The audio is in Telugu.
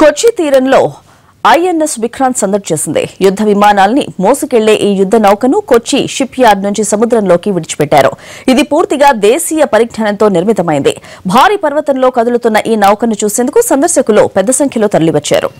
కొచ్చి తీరంలో ఐఎన్ఎస్ విక్రాంత్ సందడి చేసింది. యుద్ధ విమానాల్ని మోసుకెళ్ళే ఈ యుద్ధ నౌకను కొచ్చి షిప్ యార్డ్ నుంచి సముద్రంలోకి విడిచిపెట్టారు. ఇది పూర్తిగా దేశీయ పరిజ్ఞానంతో నిర్మితమైంది. భారీ పర్వతంలో కదులుతున్న ఈ నౌకను చూసేందుకు సందర్శకులు పెద్ద సంఖ్యలో తరలివచ్చారు.